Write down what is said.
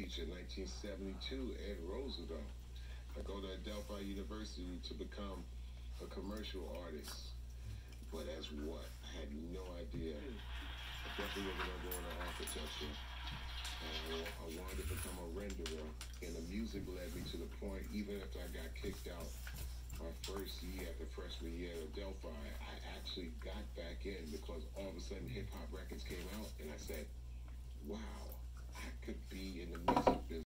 teacher in 1972, Ed Roosevelt. I go to Adelphi University to become a commercial artist. But as what? I had no idea. I definitely wasn't going to go into architecture. Uh, I wanted to become a renderer, and the music led me to the point, even after I got kicked out my first year the freshman year at Adelphi, I actually got back in because all of a sudden hip hop records came out,